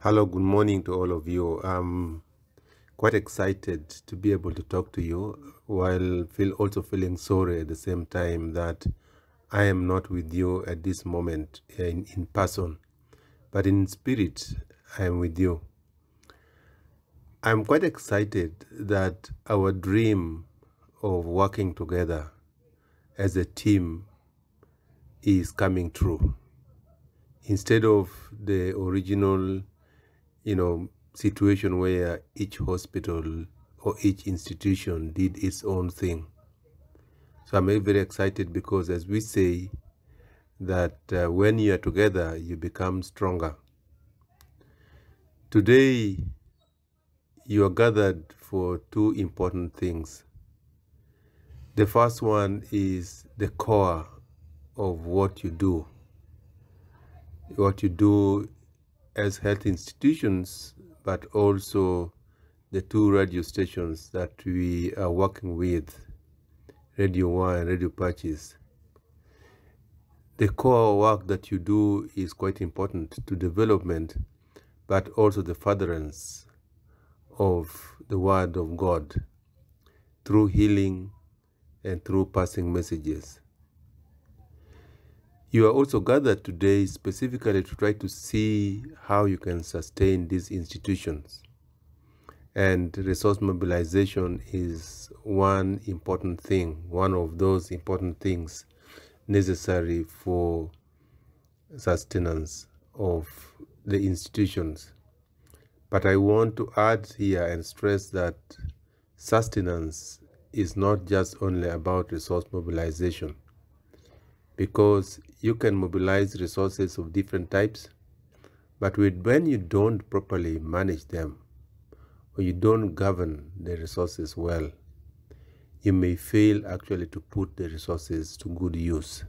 Hello, good morning to all of you. I'm quite excited to be able to talk to you while feel also feeling sorry at the same time that I am not with you at this moment in, in person, but in spirit, I am with you. I'm quite excited that our dream of working together as a team is coming true. Instead of the original, you know, situation where each hospital or each institution did its own thing. So I'm very, excited because as we say that uh, when you are together, you become stronger. Today, you are gathered for two important things. The first one is the core of what you do. What you do as health institutions, but also the two radio stations that we are working with, Radio Wa and Radio Pacis. The core work that you do is quite important to development, but also the furtherance of the Word of God through healing and through passing messages. You are also gathered today specifically to try to see how you can sustain these institutions. And resource mobilization is one important thing, one of those important things necessary for sustenance of the institutions. But I want to add here and stress that sustenance is not just only about resource mobilization because you can mobilize resources of different types, but when you don't properly manage them or you don't govern the resources well, you may fail actually to put the resources to good use.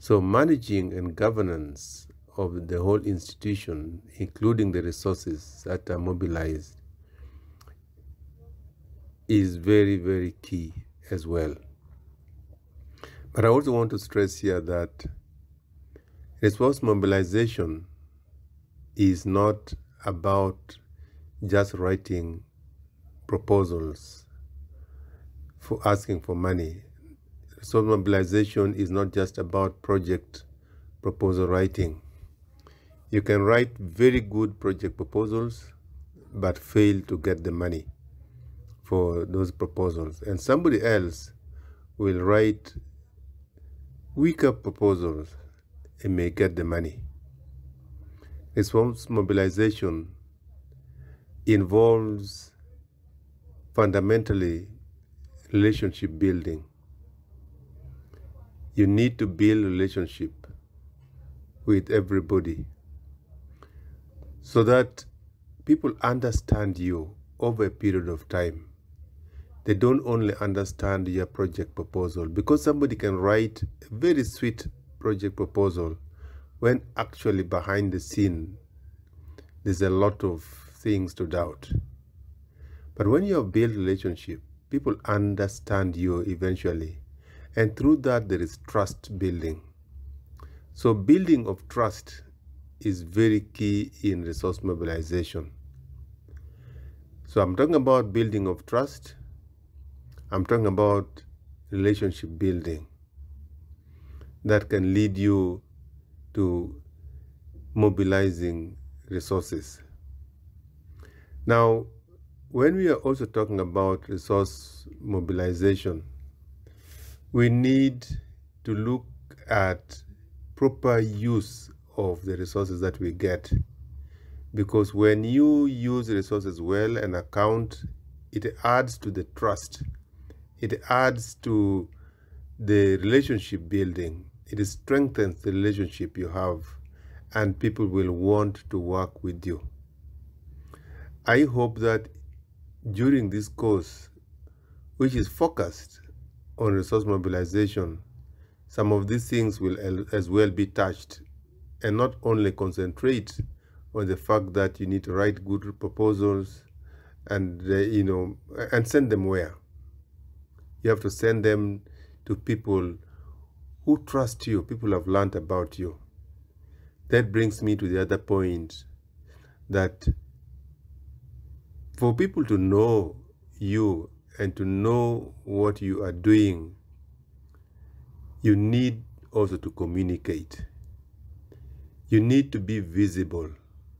So managing and governance of the whole institution, including the resources that are mobilized, is very, very key as well. But I also want to stress here that resource mobilization is not about just writing proposals for asking for money. Resource mobilization is not just about project proposal writing. You can write very good project proposals, but fail to get the money for those proposals. And somebody else will write weaker proposals and may get the money. Response mobilization involves fundamentally relationship building. You need to build relationship with everybody so that people understand you over a period of time they don't only understand your project proposal because somebody can write a very sweet project proposal when actually behind the scene there's a lot of things to doubt. But when you have built relationship people understand you eventually. And through that there is trust building. So building of trust is very key in resource mobilization. So i'm talking about building of trust I'm talking about relationship building that can lead you to mobilizing resources. Now, when we are also talking about resource mobilization, we need to look at proper use of the resources that we get. Because when you use resources well and account, it adds to the trust it adds to the relationship building. It strengthens the relationship you have, and people will want to work with you. I hope that during this course, which is focused on resource mobilization, some of these things will as well be touched and not only concentrate on the fact that you need to write good proposals and uh, you know and send them where you have to send them to people who trust you, people have learned about you. That brings me to the other point that for people to know you and to know what you are doing, you need also to communicate. You need to be visible.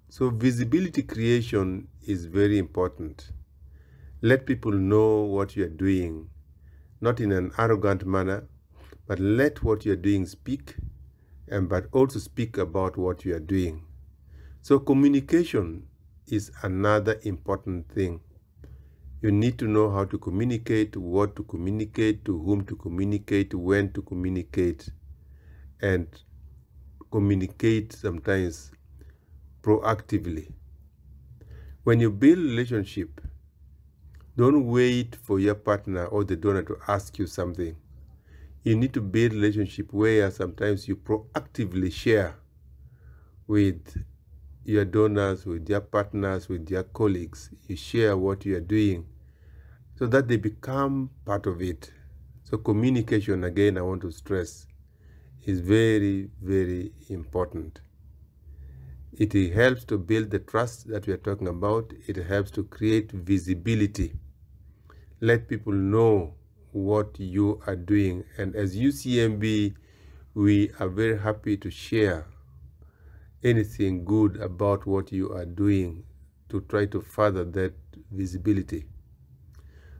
So visibility creation is very important. Let people know what you are doing, not in an arrogant manner, but let what you are doing speak, and but also speak about what you are doing. So communication is another important thing. You need to know how to communicate, what to communicate, to whom to communicate, when to communicate, and communicate sometimes proactively. When you build relationship, don't wait for your partner or the donor to ask you something. You need to build relationship where sometimes you proactively share with your donors, with your partners, with your colleagues. You share what you are doing so that they become part of it. So communication, again, I want to stress, is very, very important. It helps to build the trust that we are talking about. It helps to create visibility. Let people know what you are doing. And as UCMB, we are very happy to share anything good about what you are doing to try to further that visibility.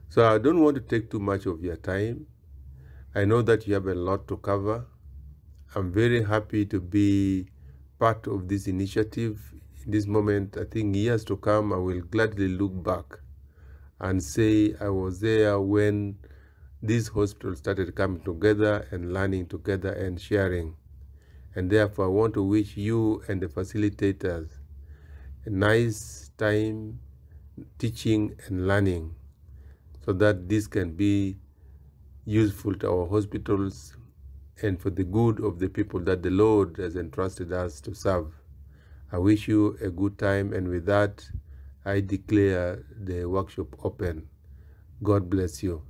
So I don't want to take too much of your time. I know that you have a lot to cover. I'm very happy to be part of this initiative. In this moment, I think years to come, I will gladly look back and say I was there when these hospitals started coming together and learning together and sharing. And therefore, I want to wish you and the facilitators a nice time teaching and learning so that this can be useful to our hospitals and for the good of the people that the Lord has entrusted us to serve. I wish you a good time, and with that, I declare the workshop open. God bless you.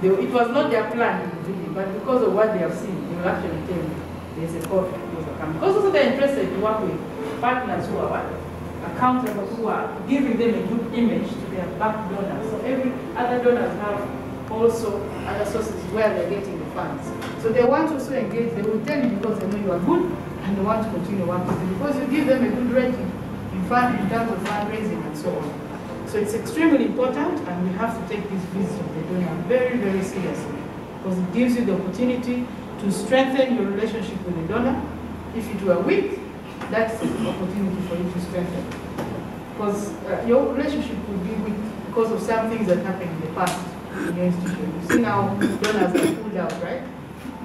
They, it was not their plan beginning, but because of what they have seen, they will actually tell you there's a profit Because also they're interested to work with partners who are what? accountable, who are giving them a good image to their back donors. So every other donors have also other sources where they're getting the funds. So they want to also engage, they will tell you because they know you are good and they want to continue working because you give them a good rating in, fund, in terms of fundraising and so on. So it's extremely important and we have to take this visit of the donor very, very seriously because it gives you the opportunity to strengthen your relationship with the donor. If it were weak, that's an opportunity for you to strengthen. Because uh, your relationship will be weak because of some things that happened in the past in your institution. You see now donors are pulled out, right?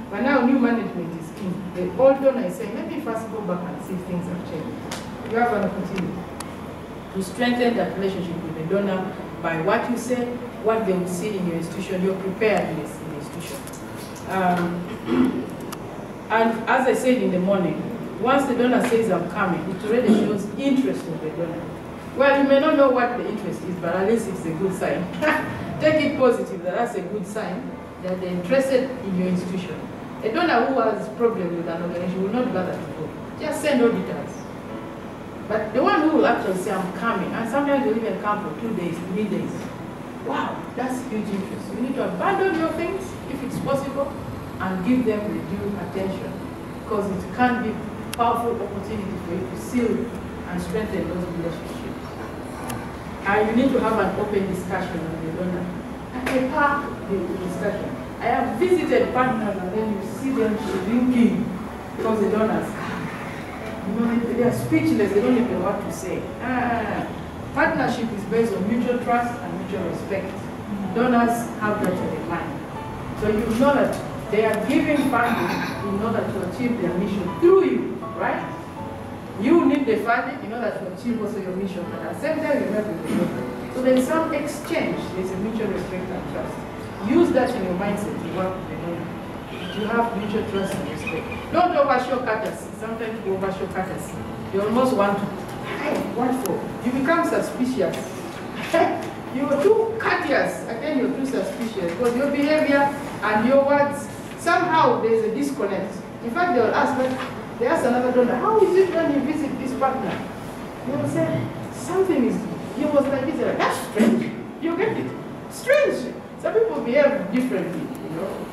But now new management is in. The old donor is saying, let me first go back and see if things have changed. You have an opportunity to strengthen that relationship with the donor by what you say, what they will see in your institution, your preparedness in the institution. Um, and as I said in the morning, once the donor says I'm coming, it already shows interest in the donor. Well, you may not know what the interest is, but at least it's a good sign. Take it positive that that's a good sign that they're interested in your institution. A donor who has problem with an organization will not bother to go. Just send auditors. But the one who will actually say, I'm coming, and sometimes you'll even come for two days, three days. Wow, that's huge interest. You need to abandon your things, if it's possible, and give them the due attention. Because it can be powerful opportunity for you to seal and strengthen those relationships. And you need to have an open discussion with the donor. And prepare the discussion. I have visited partners and then you see them shrinking because the donors, you know, they are speechless, they don't even know what to say. Ah, partnership is based on mutual trust and mutual respect. Donors have that in their mind. So you know that they are giving funding in order to achieve their mission through you right? You need the funding in order to achieve also your mission, but at the same time you with the mission. So there is some exchange, there is a mutual respect and trust. Use that in your mindset to work with the donor. You have mutual trust. Don't overshow courtesy. Sometimes you overshow courtesy. You almost want to, what for? You become suspicious. you are too courteous, again you're too suspicious because your behavior and your words, somehow there's a disconnect. In fact, they will ask, they ask another donor, how is it when you visit this partner? You will say, something is, he was like this, like, that's strange. You get it? Strange. Some people behave differently, you know.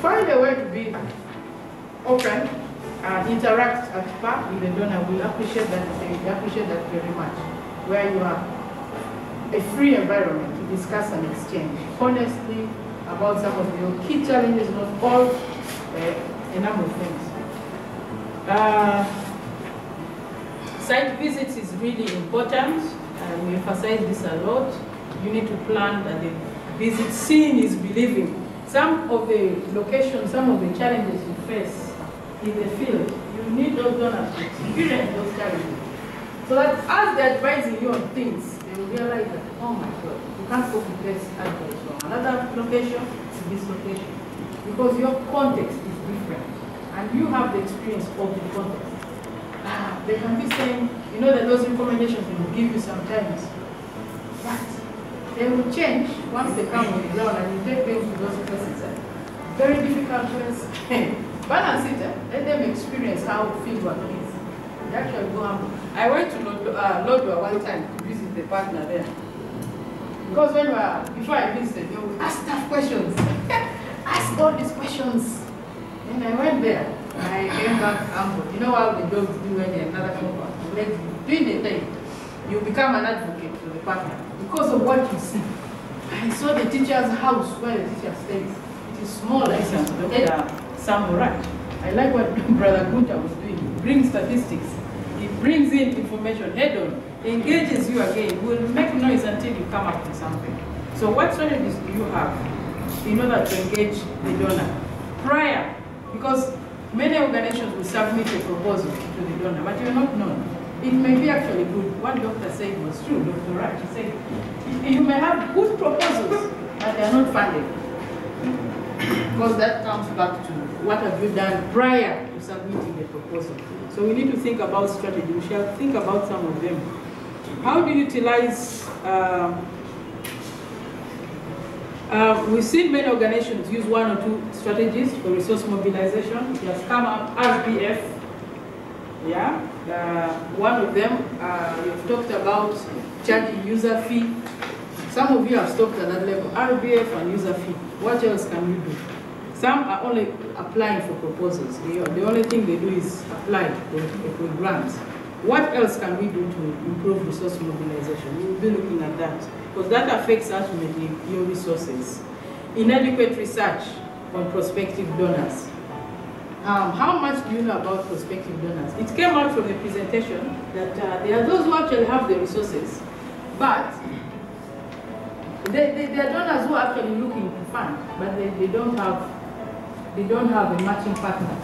Find a way to be open and interact at par with the donor. We appreciate that, we appreciate that very much. Where you have a free environment to discuss and exchange honestly about some of your key challenges, not all, uh, a number of things. Uh, site visits is really important. Uh, we emphasize this a lot. You need to plan that the visit seeing is believing. Some of the locations, some of the challenges you face in the field, you need those donors to experience those challenges. So that as they're advising you on things, they will realize that, oh my God, you can't go to place advice from another location to this location. Because your context is different and you have the experience of the context. Ah, they can be saying, you know that those recommendations will give you sometimes, but they will change once they come on the ground and you take them to those places. Very difficult place. Balance it, eh? let them experience how fieldwork is. They actually go humble. I went to uh, Lodwar one time to visit the partner there. Because when we were, before I visited, they would ask tough questions. ask all these questions. And I went there. I came back humble. You know how the dogs do when they're another compound? Like doing the thing, you become an advocate for the partner because of what you see. I saw the teacher's house where the teacher stays. It is small samurai. I like what Brother Gunther was doing. He brings statistics. He brings in information head on. engages you again. Will make noise until you come up with something. So what strategies do you have in order to engage the donor? Prior because many organizations will submit a proposal to the donor, but you're not known. It may be actually good. One doctor said was true, Dr. Raj. Said, you may have good proposals, but they are not funded. Because that comes back to what have you done prior to submitting the proposal. So we need to think about strategy. We shall think about some of them. How do you utilize uh, Uh, we've seen many organizations use one or two strategies for resource mobilization. It has come up, RBF, yeah. Uh, one of them, uh, you've talked about charging user fee. Some of you have stopped at that level, RBF and user fee. What else can you do? Some are only applying for proposals. The, the only thing they do is apply for, for grants. What else can we do to improve resource mobilization? We will be looking at that because that affects ultimately your resources. Inadequate research on prospective donors. Um, how much do you know about prospective donors? It came out from the presentation that uh, there are those who actually have the resources, but they, they, they are donors who are actually looking to fund, but they, they don't have they don't have a matching partner.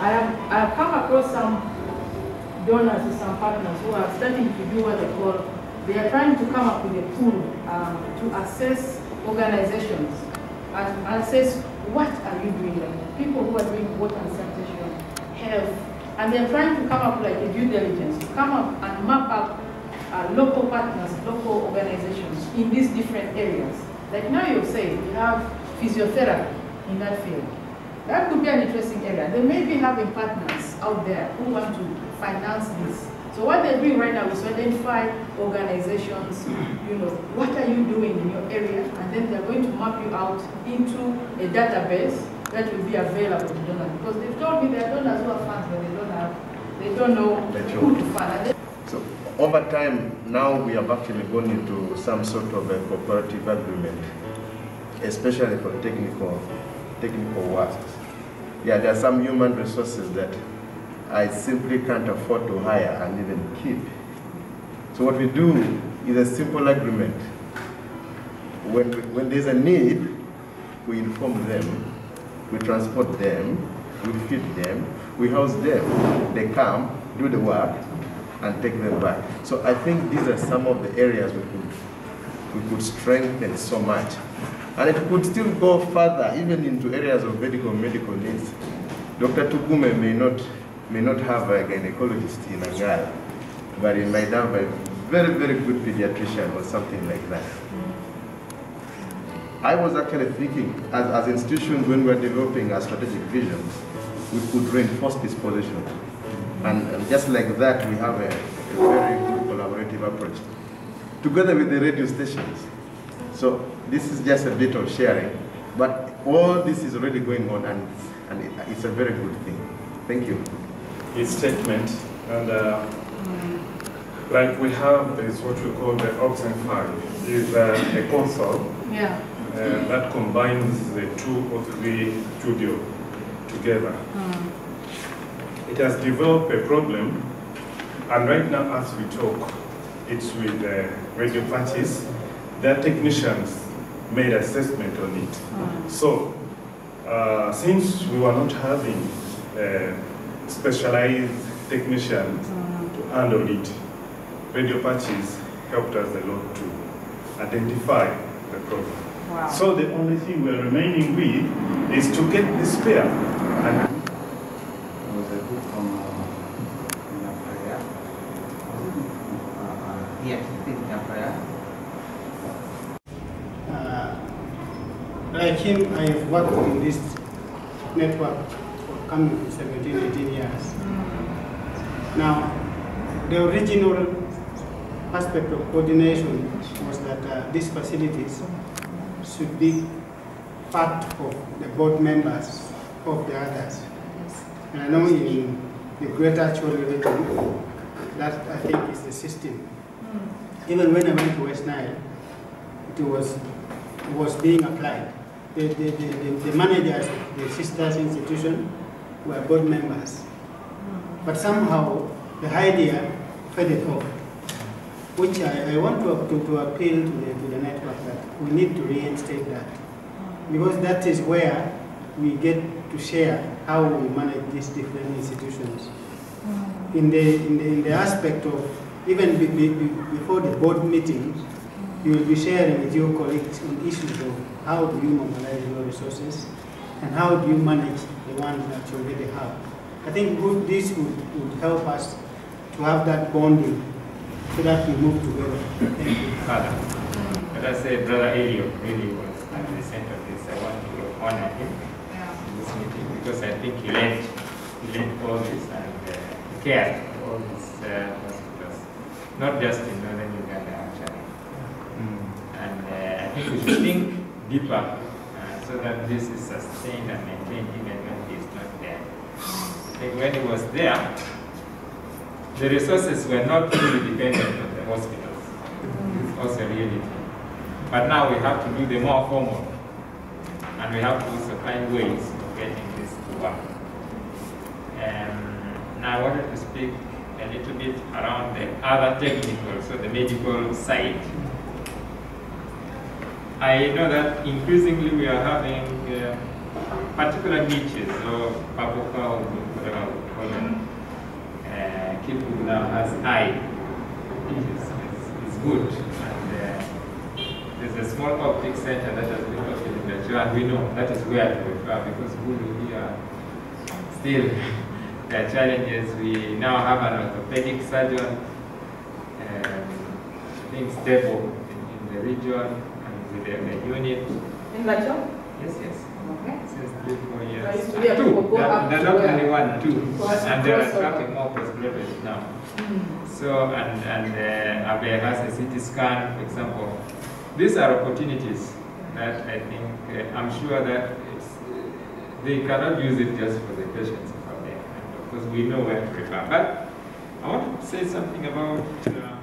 I have I have come across some donors and some partners who are starting to do what they call they are trying to come up with a tool um, to assess organizations and assess what are you doing, like people who are doing water and sanitation, health, and they're trying to come up like a due diligence, to come up and map up uh, local partners, local organizations in these different areas. Like now you say you have physiotherapy in that field. That could be an interesting area. They may be having partners out there who want to finance this. So what they're doing right now is to identify organizations, you know, what are you doing in your area, and then they're going to map you out into a database that will be available to donors. Because they've told me there are donors who have funds, but they don't have, they don't know who to fund. So over time, now we have actually gone into some sort of a cooperative agreement, especially for technical, technical works. Yeah, there are some human resources that I simply can't afford to hire and even keep. So what we do is a simple agreement. When, when there's a need, we inform them, we transport them, we feed them, we house them. They come, do the work, and take them back. So I think these are some of the areas we could, we could strengthen so much. And it could still go further, even into areas of medical medical needs. Dr. Tukume may not, may not have a gynecologist in Angal, but he might have a very, very good pediatrician or something like that. I was actually thinking, as, as institutions, when we are developing our strategic visions, we could reinforce this position. And, and just like that, we have a, a very good collaborative approach, together with the radio stations. So this is just a bit of sharing, but all this is already going on, and, and it, it's a very good thing. Thank you. his statement, and uh, like we have is what we call the Oxen 5, is uh, a console Yeah. uh, that combines the two or three studio together. Mm. It has developed a problem, and right now as we talk, it's with uh, radio Pacis. Their technicians made assessment on it. Mm. So, uh, since we were not having uh, specialized technicians to handle it, radio Pacis helped us a lot to identify the problem. Wow. So the only thing we're remaining with is to get the spare. And There was a book from uh, Nyapea. Uh, uh, yes, I think Nyapea. Uh, Him, I have worked in this network for coming to 17, 18 years. Now, the original aspect of coordination was that uh, these facilities should be part of the board members of the others. And I know in the greater Chole region, that I think is the system. Even when I went to West Nile, it was, it was being applied. The, the, the, the- managers of the sisters institution were board members. But somehow the idea faded off, which I, I want to, to, to appeal to the, to the network that we need to reinstate that. Because that is where we get to share how we manage these different institutions. Mm. In the, in the, in the aspect of, even be, be- before the board meetings, you will be sharing with your colleagues on issues of how do you mobilize your resources and how do you manage the ones that you already have. I think this would, would help us to have that bonding so that we move together. Thank you. Father. Let us say Brother Elio really was at the center of this. I want to honor him in this meeting because I think he led, he led all this and uh, cared for all these uh, hospitals, not just in northern Uganda actually. And uh, I think we should think deeper uh, so that this is sustained and maintained even when he is not there. Think when he was there, the resources were not really dependent on the hospitals. It's also a reality. But now we have to do the more formal. And we have to also find ways of getting this to work. Um, now I wanted to speak a little bit around the other technical, so the medical side. I know that increasingly we are having uh, particular niches or papoka or whatever. Uh, Kipu now has eye, which is, good. And uh, there's a small optic center that has been opened in the and we know that is where to refer because Gulu here still there are challenges. We now have an orthopedic surgeon, um, being stable in, in the region with the, the unit. In Lacor? Yes, yes. Okay. Since three, four years. So two. go There- up There's not where? only one, two. And they are attracting more postgraduates now. So, and, and uh, Abe has a CT scan, for example. These are opportunities that I think, uh, I'm sure that it's, uh, they cannot use it just for the patients out there. And of course, we know where to refer. But I want to say something about, uh,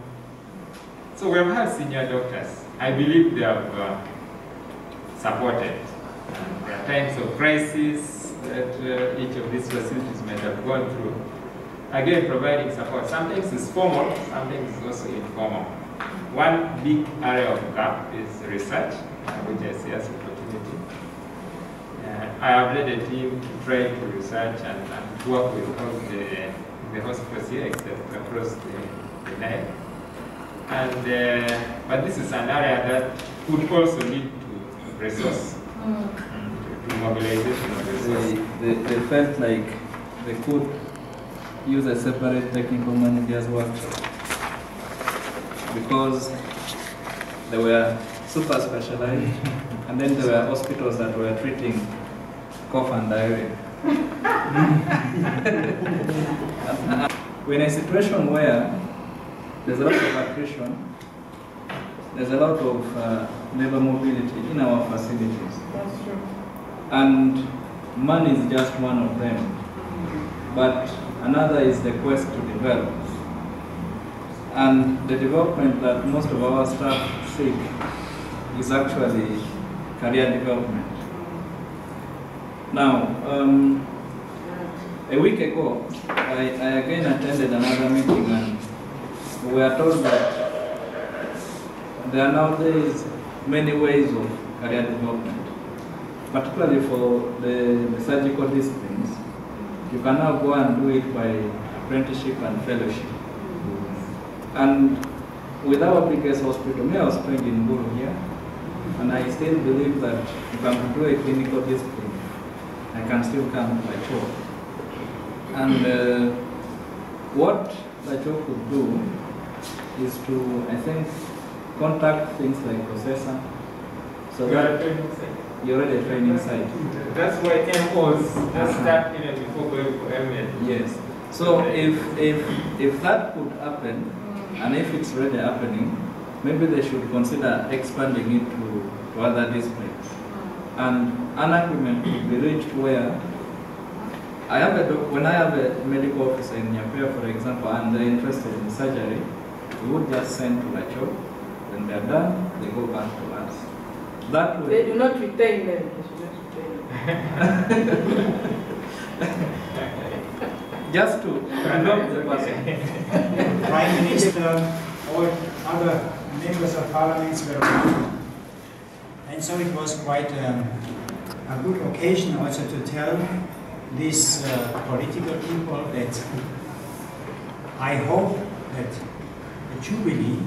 so we have had senior doctors. I believe they have uh, supported. And there are times of crisis that uh, each of these facilities might have gone through. Again, providing support. Sometimes it's formal, sometimes it's also informal. One big area of gap is research, which I see as opportunity. Uh, I have led a team to try to research and, and work with all the, the hospitals here, except across the, the Nile. And, uh, but this is an area that could also lead to resource, mm, to, to mobilization of resources. They, they, they felt like they could use a separate technical managers workshop because they were super specialized and then there were hospitals that were treating cough and diarrhea. We're in a situation where there's a lot of attrition, there's a lot of uh, labor mobility in our facilities. That's true. And money is just one of them. But another is the quest to develop. And the development that most of our staff seek is actually career development. Now, um, a week ago, I, I again attended another meeting and we are told that there are nowadays many ways of career development particularly for the, the surgical disciplines, you can now go and do it by apprenticeship and fellowship. And with our biggest hospital, me, I was trained in Gulu here, and I still believe that if I'm to do a clinical discipline, I can still come by Lacor. And uh, what Lacor could do is to, I think, contact things like Processor, so You are that a training site. you're already a training site. That's why MOs are start even before going for ML. Yes. So if, if, if that could happen, and if it's already happening, maybe they should consider expanding it to, to other disciplines. And an agreement could be reached where I have a, doc- when I have a medical officer in Nyapea, for example, and they're interested in surgery, we would just send to Lacor, when they're done, they go back to us. That way. They do not retain them. They should not retain them. just to develop the person. Prime Minister, all other members of parliaments were around. And so it was quite um, a good occasion also to tell these uh, political people that I hope that the Jubilee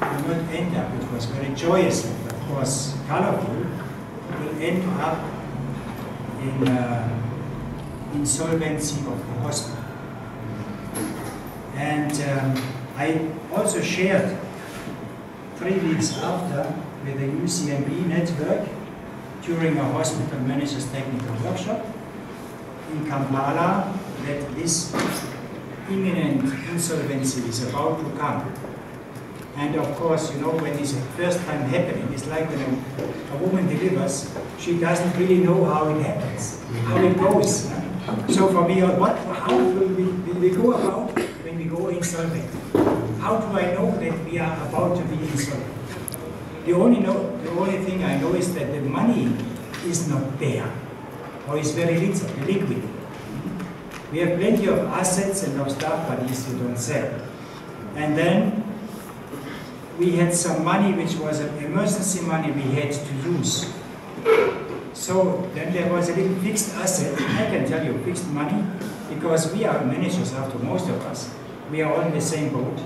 will not end up, it was very joyous, and of course, colorful, will end up in uh, insolvency of the hospital. And um, I also shared three weeks after with the UCMB network during a hospital manager's technical workshop in Kampala that this imminent insolvency is about to come. And of course, you know, when it's a first time happening, it's like when a, a woman delivers, she doesn't really know how it happens, how it goes. So for me, uh, what, how will we, will we go about when we go insolvent? How do I know that we are about to be insolvent? The only, know, the only thing I know is that the money is not there, or is very little, liquid. We have plenty of assets and of stuff, but these you don't sell. And then we had some money which was an emergency money we had to use. So then there was a little fixed asset, I can tell you, fixed money, because we are managers after most of us. We are all in the same boat.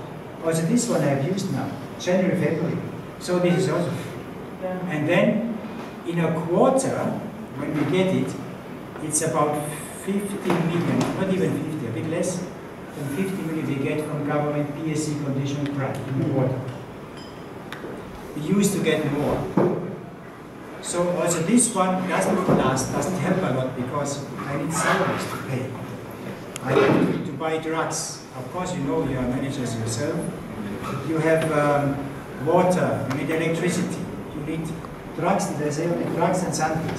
Also this one I've used now, January, February. So this is also. And then in a quarter, when we get it, it's about 50 million, not even 50, a bit less than 50 million we get from government PHC conditional grant in quarter. We used to get more. So also this one doesn't last, doesn't help a lot because I need salaries to pay. I need to, buy drugs. Of course, you know you are managers yourself. You have um, water, you need electricity, you need drugs, drugs and something.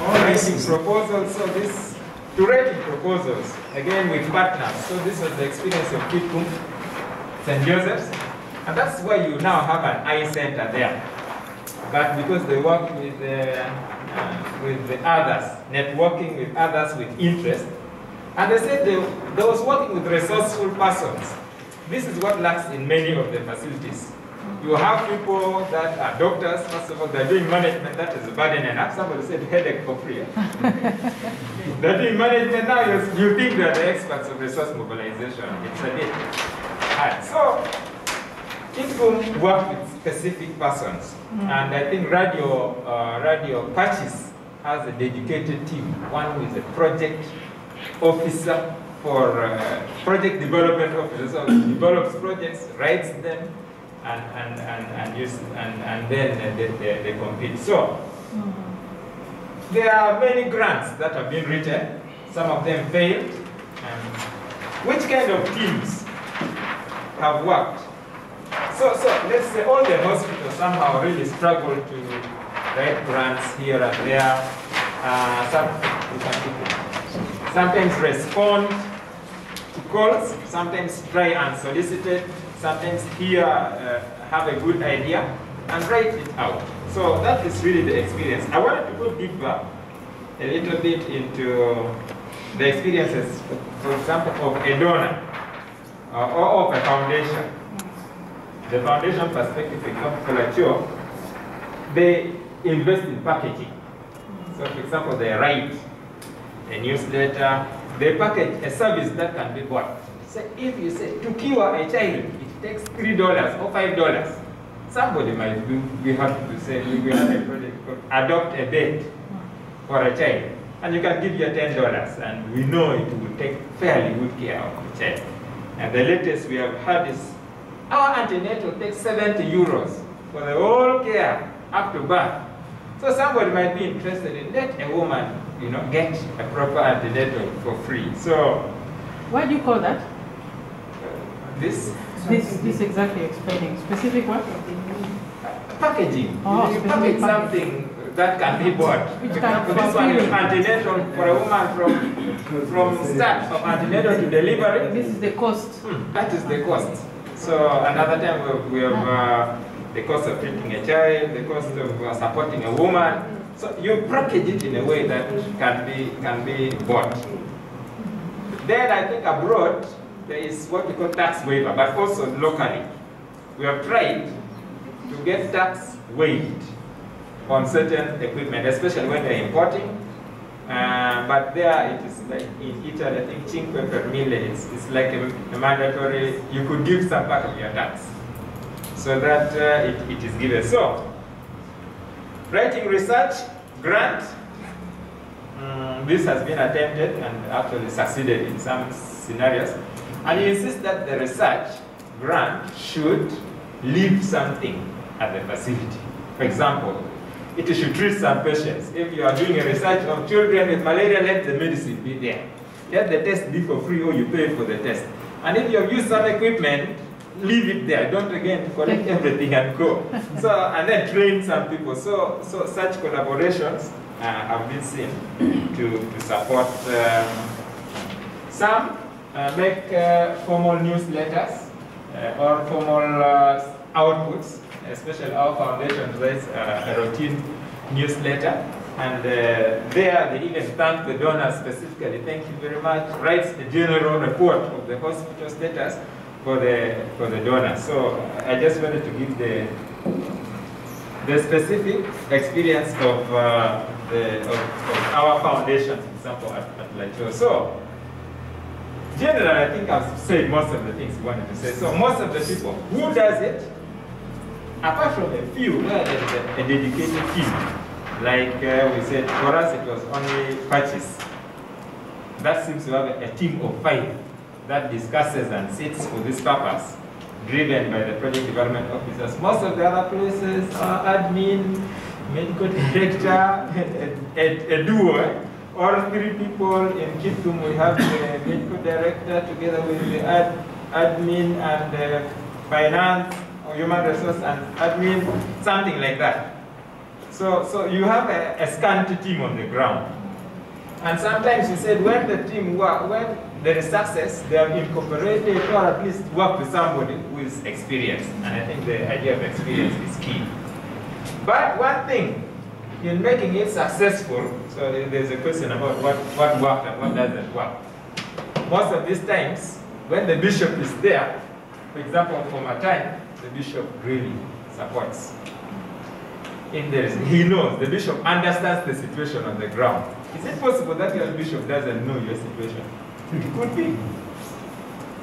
All these proposals, this, to writing proposals, again with partners. So this was the experience of Kitgum, St. Joseph's, and that's why you now have an eye center there. But because they work with, uh, with the others, networking with others with interest, and they said they, they was working with resourceful persons. This is what lacks in many of the facilities. You have people that are doctors, first of all, they're doing management, that is a burden enough. Somebody said headache for free. they're doing management now, you, think they're the experts of resource mobilization. It's a bit hard. So, Kitgum work with specific persons. And I think Radio, uh, Radio Pacis has a dedicated team. One who is a project officer for uh, project development officer. So develops projects, writes them, and, and, and, and, use, and, and then uh, they, they, they compete. So there are many grants that have been written. Some of them failed. And which kind of teams have worked? So, so let's say all the hospitals somehow really struggle to write grants here and there. Uh, some, sometimes respond to calls, sometimes try unsolicited, sometimes hear, uh, have a good idea, and write it out. So that is really the experience. I wanted to go deeper a little bit into the experiences, for example, of a donor uh, or of a foundation. The foundation perspective, for example, for Lacor, they invest in packaging. So, for example, they write a newsletter, they package a service that can be bought. So, if you say to cure a child, takes three dollars or five dollars. Somebody might be, be happy to say, we have a project called adopt a bed for a child, and you can give your ten dollars, and we know it will take fairly good care of the child. And the latest we have had is our antenatal takes 70 euros for the whole care up to birth. So somebody might be interested in let a woman, you know, get a proper antenatal for free. So What do you call that? this This, this exactly explaining specific what? packaging, Oh, you package something that can be bought. Which For example, of this one is antenatal for a woman from from start of antenatal to delivery. This is the cost. Hmm, That is the cost. So another time we, we have uh, the cost of treating a child, the cost of uh, supporting a woman. So you package it in a way that can be can be bought. Then I think abroad there is what we call tax waiver, but also locally. We have tried to get tax waived on certain equipment, especially when they're importing. Uh, but there it is like in Italy, I think cinque per mille, it's, like a, a mandatory, you could give some part of your tax. So that uh, it, it is given. So, writing research, grant, mm, this has been attempted and actually succeeded in some scenarios. And he insists that the research grant should leave something at the facility. For example, it should treat some patients. If you are doing a research on children with malaria, let the medicine be there. Let the test be for free or you pay for the test. And if you have used some equipment, leave it there. Don't again collect everything and go. So, and then train some people. So, so such collaborations uh, have been seen to, to support. Um, some make uh, formal newsletters uh, or formal uh, outputs, especially our foundation writes uh, a routine newsletter. And uh, there they even thank the donors specifically. Thank you very much. Writes a general report of the hospital status for the for the donors. So I just wanted to give the the specific experience of uh, the of, of our foundation, for example, at, at Lacor. So generally, I think I've said most of the things we wanted to say. So most of the people who does it, apart from a few, where there is a, dedicated team, like uh, we said, for us it was only Pacis. That seems to have a, team of five that discusses and sits for this purpose, driven by the project development officers. Most of the other places are admin, medical director, a, a, a duo. All three people in Kitgum, we have the medical director together with the ad, admin and uh, finance or human resource and admin, something like that. So, so you have a, a scanty team on the ground. And sometimes you said when the team work, when there is success, they have incorporated or at least work with somebody who is experienced. And I think the idea of experience is key. But one thing in making it successful, so there's a question about what, what worked and what doesn't work. Most of these times, when the bishop is there, for example, for my time, the bishop really supports. If there is, he knows, the bishop understands the situation on the ground. Is it possible that your bishop doesn't know your situation? It could be.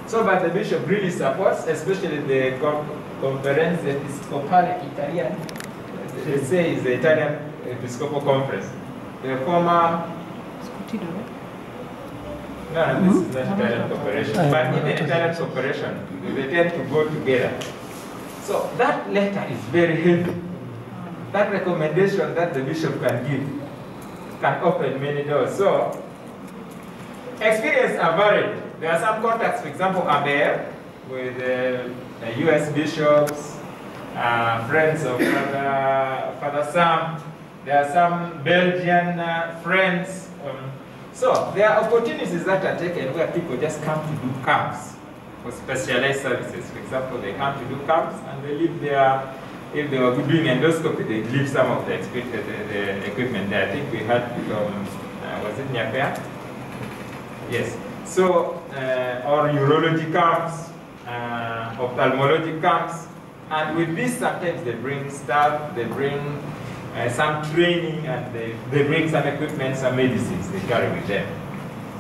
So, but the bishop really supports, especially the con- Conferenza Episcopale Italiana. They say it's the Italian Episcopal Conference. The former no, no, this is not Italian cooperation. But in the Italian cooperation, they tend to go together. So that letter is very heavy. That recommendation that the bishop can give can open many doors. So experience are varied. There are some contacts, for example, Aber with uh, the U.S. bishops, uh, friends of Father, Father Sam. There are some Belgian uh, friends. Um, so there are opportunities that are taken where people just come to do camps for specialized services. For example, they come to do camps and they leave their, if they were doing endoscopy, they leave some of the, equi- the, the, the equipment there. I think we had from, uh, was it Nyapea? Yes. So, uh, or urology camps, uh, ophthalmology camps, and with this sometimes they bring staff, they bring uh, some training, and they, they bring some equipment, some medicines they carry with them.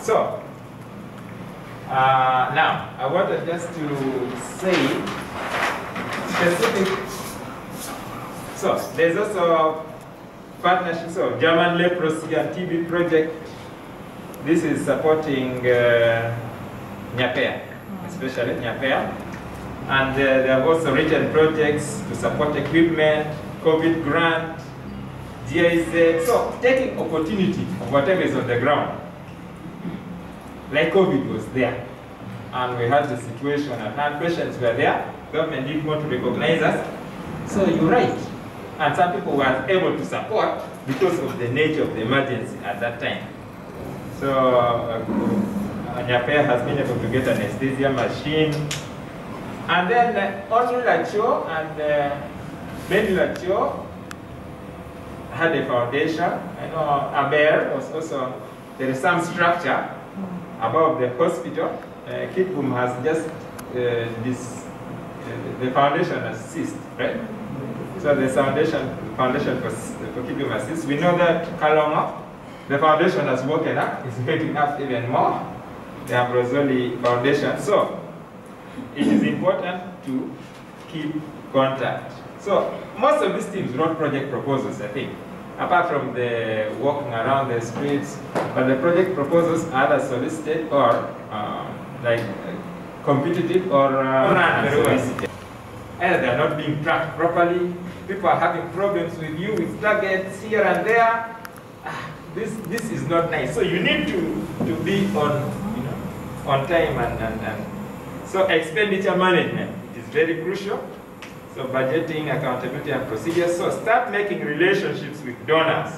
So, uh, now, I wanted just to say specific. So, there's also partnerships so German leprosy and TB project. This is supporting uh, Nyapea, especially Nyapea. And uh, there are also region projects to support equipment, COVID grant, GIZ. So, taking opportunity of whatever is on the ground like COVID was there. And we had the situation at hand, patients were there, government didn't want to recognize us. So you're right. And some people were able to support because of the nature of the emergency at that time. So uh, Nyapea has been able to get an anesthesia machine. And then uh, only Lacor and uh, Ben Lacor had a foundation. I know Aber was also, there is some structure above the hospital. Uh, Kitgum has just uh, this, uh, the foundation has ceased, right? So the foundation, foundation for, for Kitgum has ceased. We know that Kalongo, the foundation has woken up, it's waking up even more. The Ambrosoli Foundation. So it is important to keep contact. So most of these teams wrote project proposals, I think apart from the walking around the streets, but the project proposals are either solicited or uh, like uh, competitive or uh. Either they're not being tracked properly, people are having problems with you with targets here and there. Ah, this, this is not nice. So you need to, to be on, you know, on time and, and, and so expenditure management is very crucial. So budgeting, accountability and procedures. So start making relationships with donors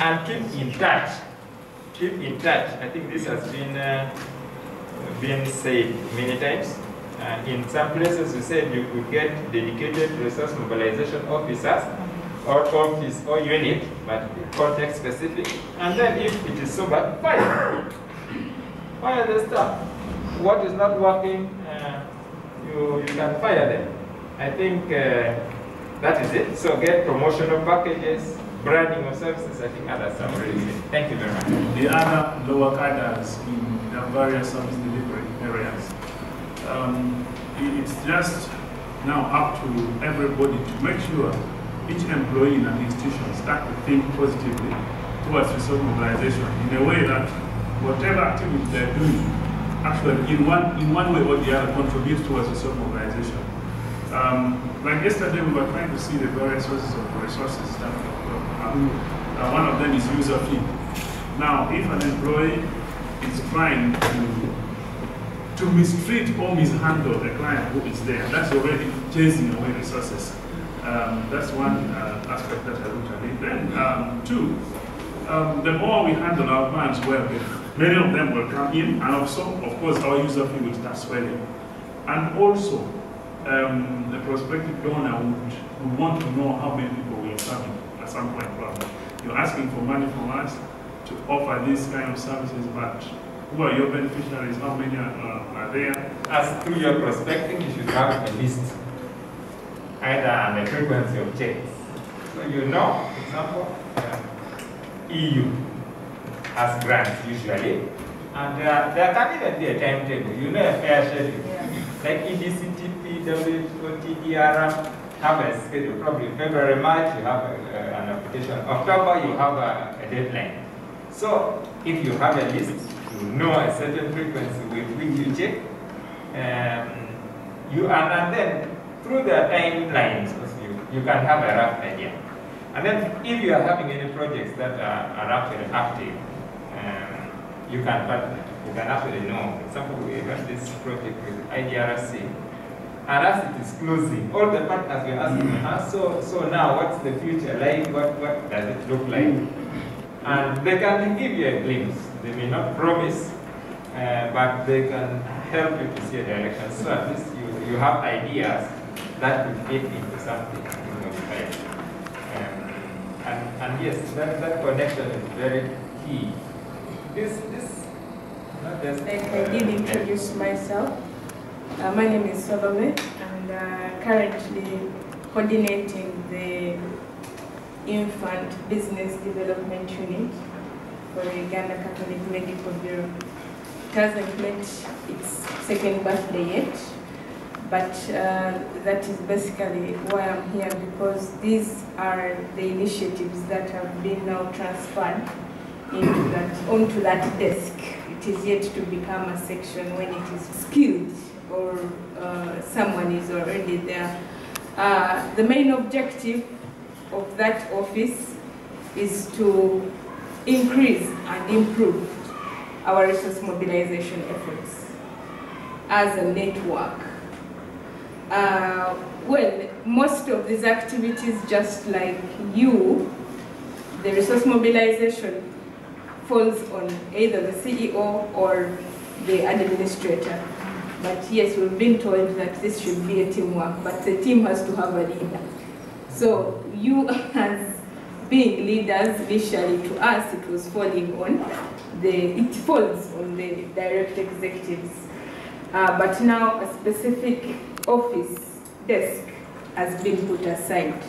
and keep in touch. Keep in touch. I think this has been uh, been said many times. Uh, in some places, we said you could get dedicated resource mobilization officers or office or unit, but context specific. And then if it is so bad, fire. Fire the staff. What is not working, you, you can fire them. I think uh, that is it. So get promotional packages, branding of services, I think others already said. Thank you very much. The other lower cadres in the various service delivery areas. Um, it's just now up to everybody to make sure each employee in an institution start to think positively towards resource mobilization in a way that whatever activity they're doing actually in one, in one way or the other contributes towards resource mobilization. Um, like yesterday, we were trying to see the various sources of resources that we have. Uh, one of them is user fee. Now, if an employee is trying to to mistreat or mishandle the client who is there, that's already chasing away resources. Um, that's one uh, aspect that I looked at it. Then, um, two, um, the more we handle our clients well, the- many of them will come in, and also, of course, our user fee will start swelling. And also, um, the prospective donor would, would want to know how many people will come in at some point. You're asking for money from us to offer these kind of services, but who are your beneficiaries? How many are, uh, are there? As through your prospecting, you should have a list, either on the frequency of checks. So you know, for example, uh, EU has grants usually, and there, there can even be a timetable, you know a fair schedule. Like E EDCTP, WOT, DRM have a schedule, probably February, March, you have a, uh, an application. October, you have a, a deadline. So if you have a list, you know a certain frequency with which you check, um, you and, and then through the timelines, you, you can have a rough idea. And then if you are having any projects that are, are actually active, you can partner. You can actually know. For example, we have this project with IDRC. And as it is closing, all the partners were asking, "Ah, so, so now what's the future like? What, what does it look like? And they can give you a glimpse. They may not promise, uh, but they can help you to see a direction. So at least you, you have ideas that will fit into something. Um, and, and yes, that, that connection is very key. This, this, Like I did introduce myself. Uh, my name is Solome, and uh, currently coordinating the Infant Business Development Unit for the Uganda Catholic Medical Bureau. It hasn't met its second birthday yet, but uh, that is basically why I'm here because these are the initiatives that have been now transferred into that, onto that desk. It is yet to become a section when it is skilled or uh, someone is already there. Uh, the main objective of that office is to increase and improve our resource mobilization efforts as a network. Uh, well, most of these activities, just like you, the resource mobilization falls on either the CEO or the administrator. But yes, we've been told that this should be a teamwork, but the team has to have a leader. So you as being leaders, initially to us, it was falling on the, it falls on the direct executives. Uh, but now a specific office desk has been put aside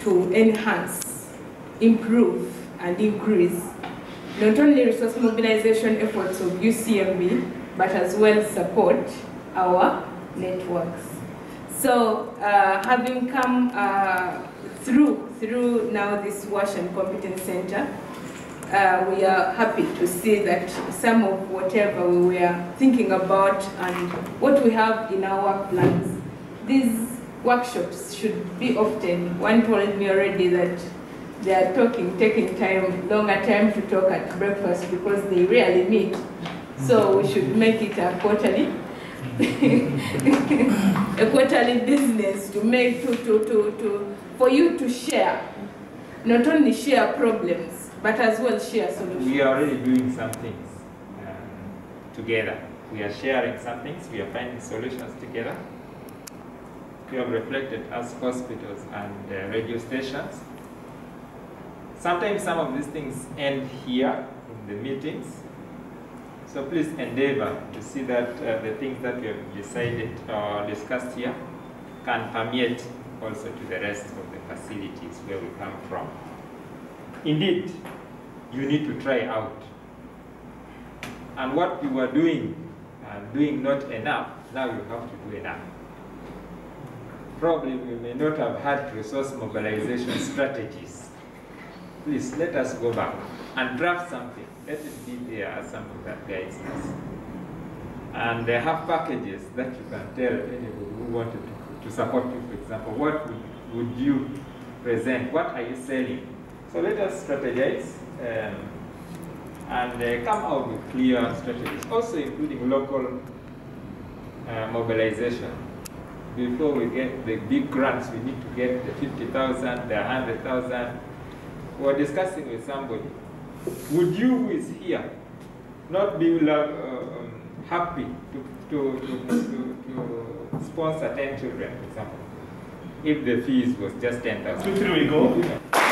to enhance, improve, and increase not only resource mobilization efforts of UCMB, but as well support our networks. So uh, having come uh, through, through now this WASH and Competence Center, uh, we are happy to see that some of whatever we were thinking about and what we have in our work plans, these workshops should be often. One told me already that they are talking, taking time, longer time to talk at breakfast because they rarely meet. So we should make it a quarterly, a quarterly business to make to, to, to, to for you to share, not only share problems, but as well share solutions. We are already doing some things um, together. We are sharing some things, we are finding solutions together. We have reflected as hospitals and uh, radio stations. Sometimes some of these things end here in the meetings. So please endeavor to see that uh, the things that we have decided or discussed here can permeate also to the rest of the facilities where we come from. Indeed, you need to try out. And what you were doing, doing not enough, now you have to do enough. Probably we may not have had resource mobilization strategies. Please let us go back and draft something. Let it be there as something that guides us. And they have packages that you can tell anybody who wanted to, to support you, for example, what would, would you present? What are you selling? So let us strategize um, and uh, come out with clear strategies, also including local uh, mobilization. Before we get the big grants, we need to get the 50,000, the 100,000. We were discussing with somebody, would you who is here not be uh, um, happy to, to, to, to, to sponsor 10 children, for example, if the fees was just 10,000? Quickly we go.